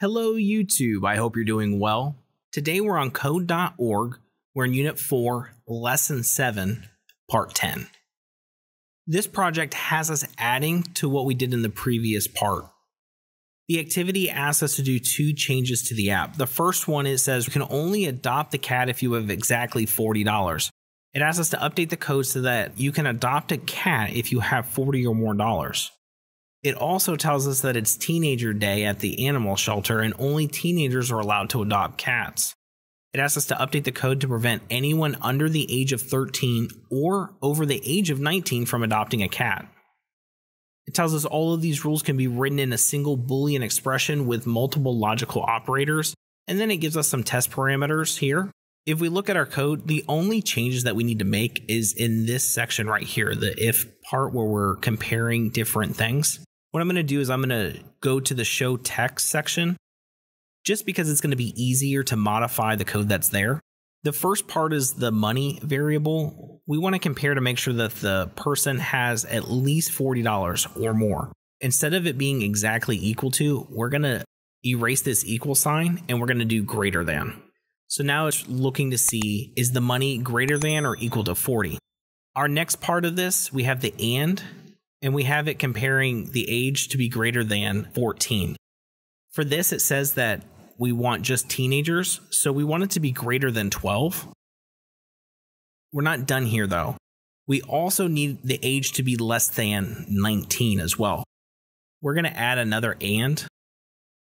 Hello, YouTube. I hope you're doing well. Today we're on code.org. We're in Unit 4, Lesson 7, Part 10. This project has us adding to what we did in the previous part. The activity asks us to do two changes to the app. The first one it says you can only adopt the cat if you have exactly $40. It asks us to update the code so that you can adopt a cat if you have 40 or more dollars. It also tells us that it's teenager day at the animal shelter and only teenagers are allowed to adopt cats. It asks us to update the code to prevent anyone under the age of 13 or over the age of 19 from adopting a cat. It tells us all of these rules can be written in a single Boolean expression with multiple logical operators, and then it gives us some test parameters here. If we look at our code, the only changes that we need to make is in this section right here, the if part where we're comparing different things. What I'm going to do is I'm going to go to the show text section just because it's going to be easier to modify the code that's there. The first part is the money variable. We want to compare to make sure that the person has at least $40 or more. Instead of it being exactly equal to, we're going to erase this equal sign and we're going to do greater than. So now it's looking to see is the money greater than or equal to 40. Our next part of this, we have the and and we have it comparing the age to be greater than 14. For this, it says that we want just teenagers, so we want it to be greater than 12. We're not done here though. We also need the age to be less than 19 as well. We're going to add another and,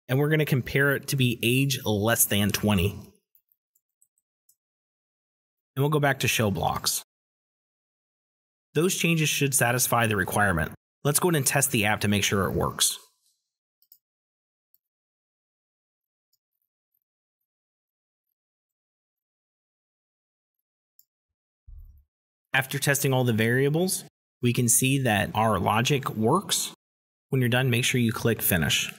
and we're going to compare it to be age less than 20. And we'll go back to show blocks. Those changes should satisfy the requirement. Let's go ahead and test the app to make sure it works. After testing all the variables, we can see that our logic works. When you're done, make sure you click finish.